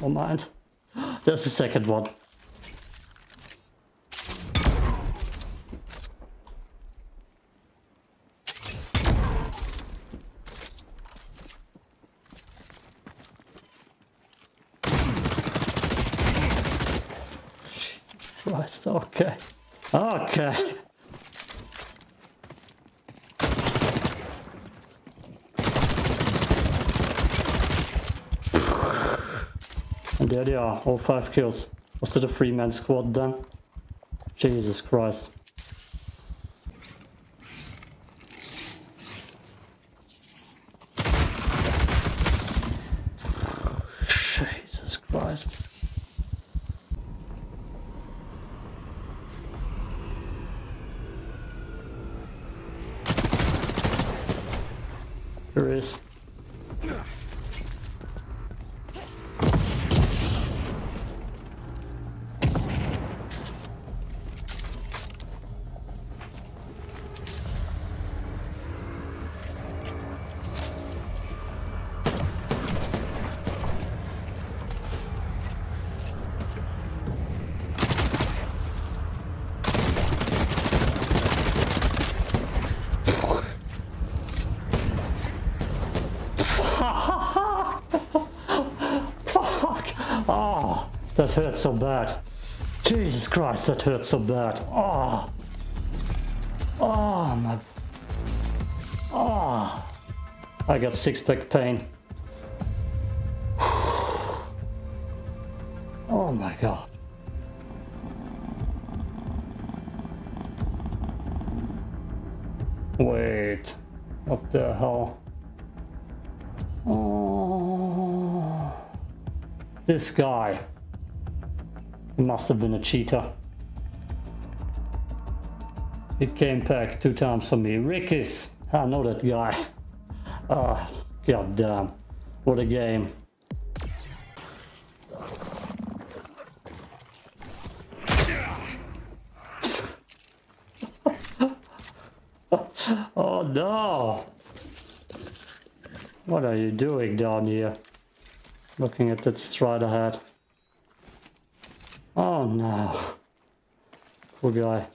Never mind. There's a second one. Christ, okay. Okay. There they are, all five kills. Was that a three-man squad then? Jesus Christ. Jesus Christ. There is. That hurt so bad. Jesus Christ, that hurt so bad. Oh. Oh, my. Oh. I got six pack pain. Oh my god. Wait. What the hell? Oh, this guy must have been a cheater. He came back two times for me. Ricky's, I know that guy. Ah, god damn. What a game. oh no! What are you doing down here? Looking at that stride ahead. Oh no. Poor guy.